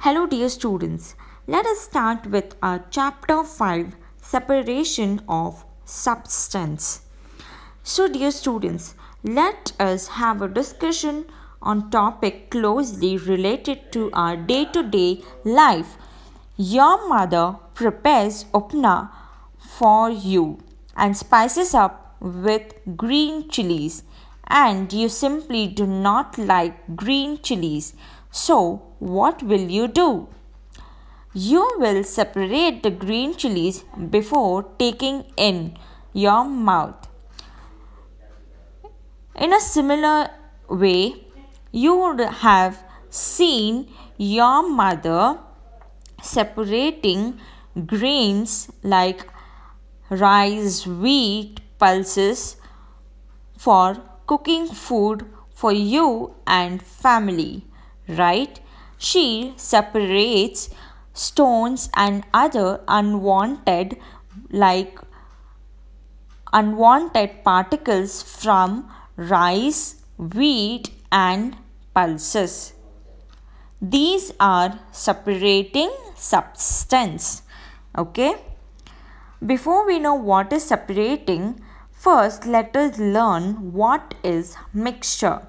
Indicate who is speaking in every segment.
Speaker 1: Hello, dear students. Let us start with our chapter 5 Separation of Substance. So, dear students, let us have a discussion on topic closely related to our day-to-day life. Your mother prepares upma for you and spices up with green chilies and you simply do not like green chilies. So, what will you do? You will separate the green chilies before taking in your mouth. In a similar way, you would have seen your mother separating grains like rice, wheat, pulses for cooking food for you and family, right? She separates stones and other unwanted like unwanted particles from rice, wheat and pulses. These are separating substance. Okay. Before we know what is separating, first let us learn what is mixture.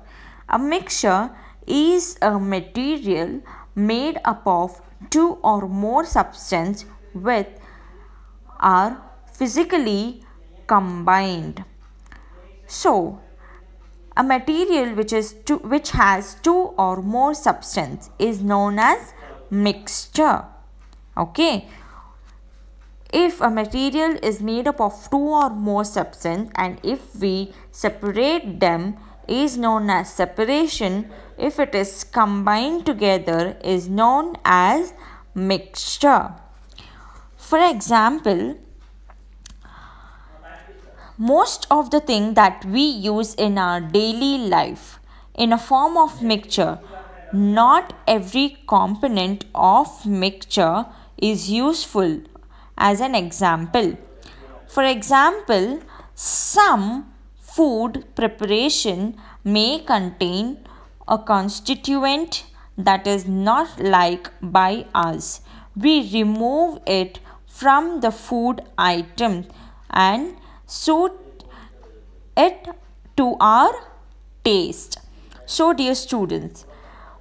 Speaker 1: A mixture is a material made up of two or more substance with are physically combined. So, a material which is two, which has two or more substance is known as mixture. Okay. If a material is made up of two or more substance and if we separate them is known as separation if it is combined together is known as mixture. For example, most of the thing that we use in our daily life in a form of mixture, not every component of mixture is useful as an example. For example, some food preparation may contain a constituent that is not like by us. We remove it from the food item and suit it to our taste. So dear students,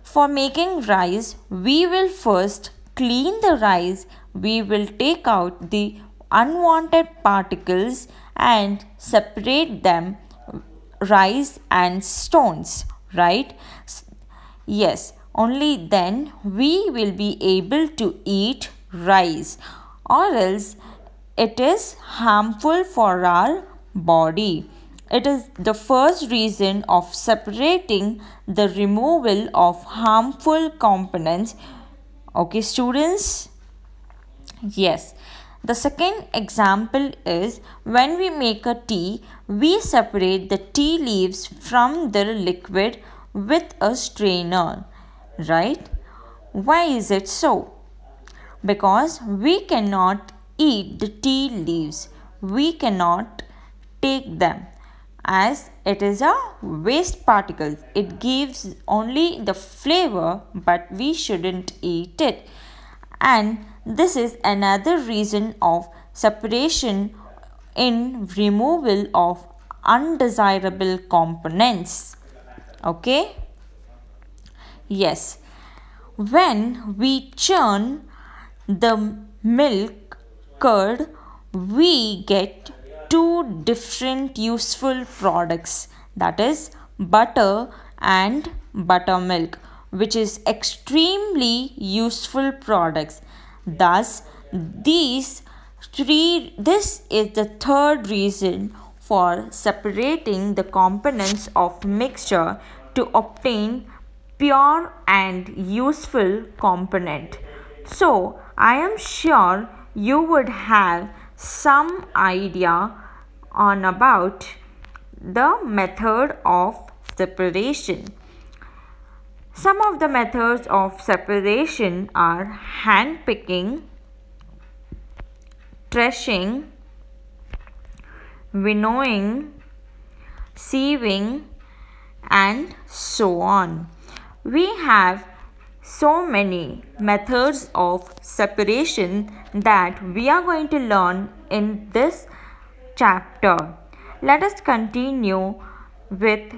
Speaker 1: for making rice, we will first clean the rice. We will take out the unwanted particles and separate them rice and stones right? Yes, only then we will be able to eat rice or else it is harmful for our body. It is the first reason of separating the removal of harmful components. Okay, students? Yes. The second example is when we make a tea, we separate the tea leaves from the liquid with a strainer, right? Why is it so? Because we cannot eat the tea leaves. We cannot take them as it is a waste particle. It gives only the flavor but we shouldn't eat it. And this is another reason of separation in removal of undesirable components. Okay? Yes. When we churn the milk curd, we get two different useful products that is butter and buttermilk which is extremely useful products. Thus these three this is the third reason for separating the components of mixture to obtain pure and useful component. So i am sure you would have some idea on about the method of separation some of the methods of separation are hand picking, threshing, winnowing, sieving and so on. We have so many methods of separation that we are going to learn in this chapter. Let us continue with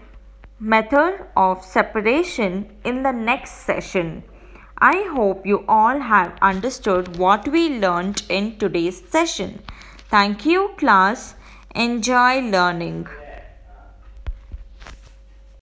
Speaker 1: method of separation in the next session. I hope you all have understood what we learned in today's session. Thank you class. Enjoy learning.